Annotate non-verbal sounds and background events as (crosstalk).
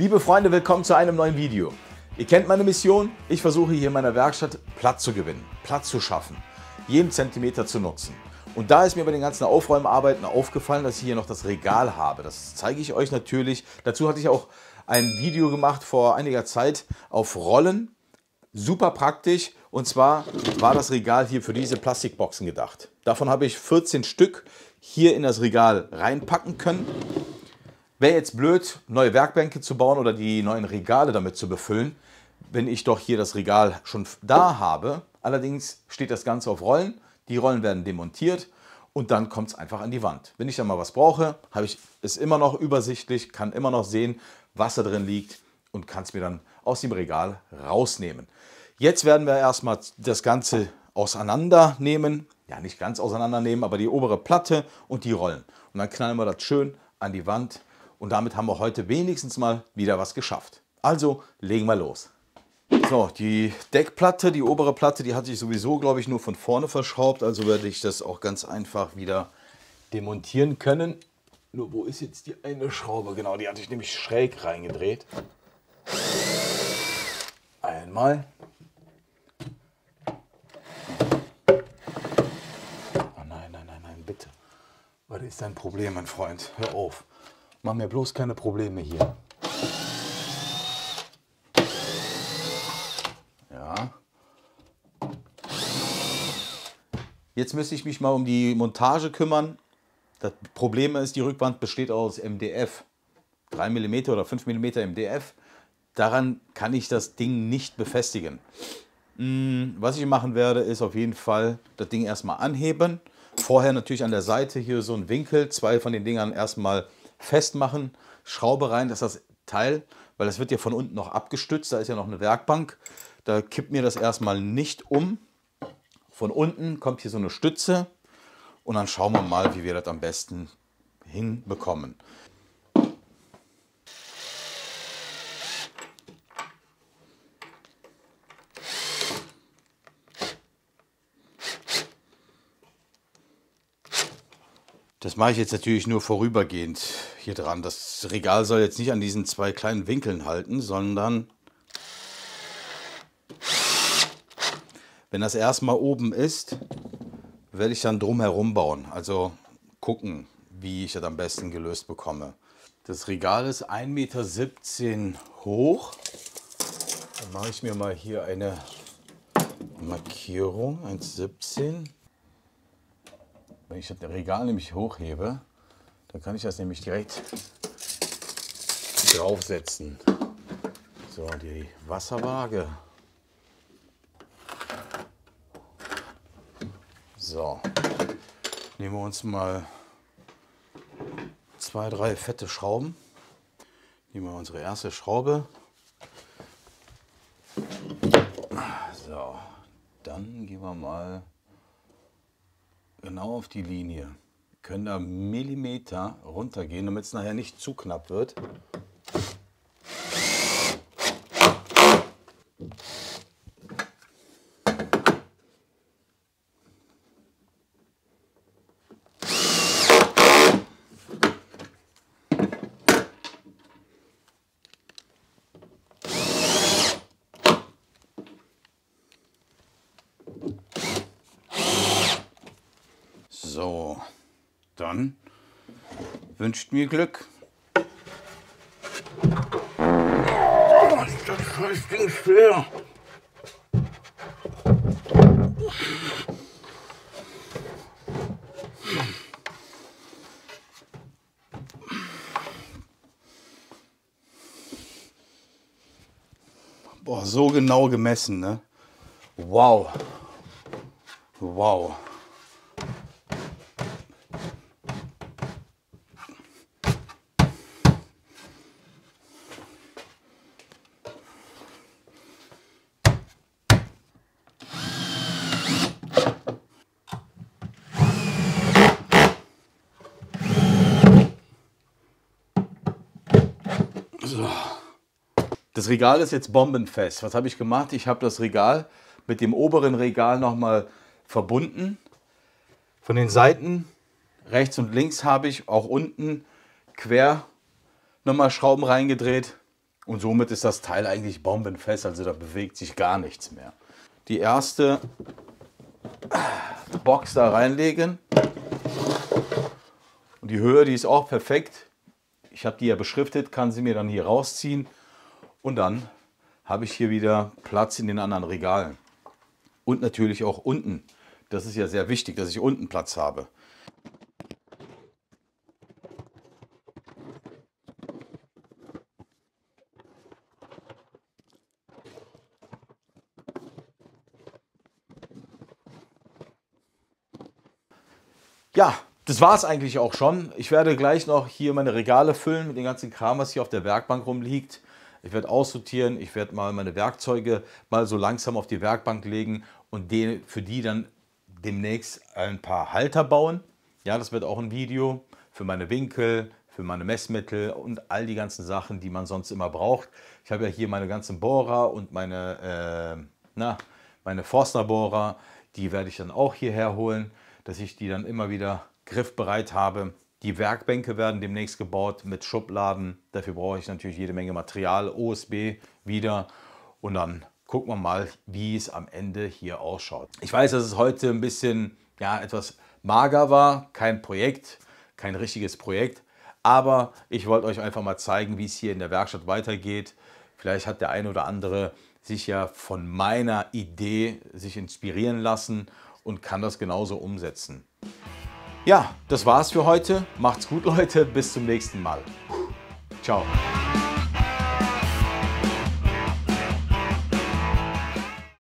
Liebe Freunde, willkommen zu einem neuen Video. Ihr kennt meine Mission. Ich versuche hier in meiner Werkstatt Platz zu gewinnen, Platz zu schaffen, jeden Zentimeter zu nutzen. Und da ist mir bei den ganzen Aufräumarbeiten aufgefallen, dass ich hier noch das Regal habe. Das zeige ich euch natürlich. Dazu hatte ich auch ein Video gemacht vor einiger Zeit auf Rollen. Super praktisch. Und zwar war das Regal hier für diese Plastikboxen gedacht. Davon habe ich 14 Stück hier in das Regal reinpacken können. Wäre jetzt blöd, neue Werkbänke zu bauen oder die neuen Regale damit zu befüllen, wenn ich doch hier das Regal schon da habe. Allerdings steht das Ganze auf Rollen. Die Rollen werden demontiert und dann kommt es einfach an die Wand. Wenn ich dann mal was brauche, habe ich es immer noch übersichtlich, kann immer noch sehen, was da drin liegt und kann es mir dann aus dem Regal rausnehmen. Jetzt werden wir erstmal das Ganze auseinandernehmen. Ja, nicht ganz auseinandernehmen, aber die obere Platte und die Rollen. Und dann knallen wir das schön an die Wand und damit haben wir heute wenigstens mal wieder was geschafft. Also legen wir los. So, die Deckplatte, die obere Platte, die hatte ich sowieso, glaube ich, nur von vorne verschraubt. Also werde ich das auch ganz einfach wieder demontieren können. Nur wo ist jetzt die eine Schraube? Genau, die hatte ich nämlich schräg reingedreht. Einmal. Oh nein, nein, nein, nein, bitte. Was ist dein Problem, mein Freund? Hör auf. Mach mir bloß keine Probleme hier. Ja. Jetzt müsste ich mich mal um die Montage kümmern. Das Problem ist, die Rückwand besteht aus MDF. 3 mm oder 5 mm MDF. Daran kann ich das Ding nicht befestigen. Hm, was ich machen werde, ist auf jeden Fall das Ding erstmal anheben. Vorher natürlich an der Seite hier so ein Winkel, zwei von den Dingern erstmal festmachen, Schraube rein, dass das Teil, weil das wird ja von unten noch abgestützt, da ist ja noch eine Werkbank, da kippt mir das erstmal nicht um. Von unten kommt hier so eine Stütze und dann schauen wir mal, wie wir das am besten hinbekommen. Das mache ich jetzt natürlich nur vorübergehend hier dran. Das Regal soll jetzt nicht an diesen zwei kleinen Winkeln halten, sondern wenn das erstmal oben ist, werde ich dann drumherum bauen. Also gucken, wie ich das am besten gelöst bekomme. Das Regal ist 1,17 Meter hoch. Dann mache ich mir mal hier eine Markierung, 1,17 Meter. Wenn ich das Regal nämlich hochhebe, dann kann ich das nämlich direkt draufsetzen. So, die Wasserwaage. So, nehmen wir uns mal zwei, drei fette Schrauben. Nehmen wir unsere erste Schraube. So, dann gehen wir mal genau auf die Linie. Wir können da Millimeter runtergehen, damit es nachher nicht zu knapp wird. So, dann wünscht mir Glück. Oh, ist das scheiß Ding schwer. Boah, so genau gemessen, ne? Wow. Wow. So. Das Regal ist jetzt bombenfest. Was habe ich gemacht? Ich habe das Regal mit dem oberen Regal nochmal verbunden. Von den Seiten rechts und links habe ich auch unten quer nochmal Schrauben reingedreht. Und somit ist das Teil eigentlich bombenfest, also da bewegt sich gar nichts mehr. Die erste Box da reinlegen. Und die Höhe, die ist auch perfekt. Ich habe die ja beschriftet, kann sie mir dann hier rausziehen. Und dann habe ich hier wieder Platz in den anderen Regalen. Und natürlich auch unten. Das ist ja sehr wichtig, dass ich unten Platz habe. Ja, das war es eigentlich auch schon. Ich werde gleich noch hier meine Regale füllen mit dem ganzen Kram, was hier auf der Werkbank rumliegt. Ich werde aussortieren, ich werde mal meine Werkzeuge mal so langsam auf die Werkbank legen und den, für die dann demnächst ein paar Halter bauen. Ja, das wird auch ein Video für meine Winkel, für meine Messmittel und all die ganzen Sachen, die man sonst immer braucht. Ich habe ja hier meine ganzen Bohrer und meine, äh, na, meine Forstner-Bohrer. Die werde ich dann auch hierher holen, dass ich die dann immer wieder griffbereit habe. Die Werkbänke werden demnächst gebaut mit Schubladen. Dafür brauche ich natürlich jede Menge Material, OSB wieder. Und dann gucken wir mal, wie es am Ende hier ausschaut. Ich weiß, dass es heute ein bisschen ja, etwas mager war. Kein Projekt, kein richtiges Projekt. Aber ich wollte euch einfach mal zeigen, wie es hier in der Werkstatt weitergeht. Vielleicht hat der eine oder andere sich ja von meiner Idee sich inspirieren lassen und kann das genauso umsetzen. Ja, das war's für heute. Macht's gut, (laughs) Leute. Bis zum nächsten Mal. Ciao.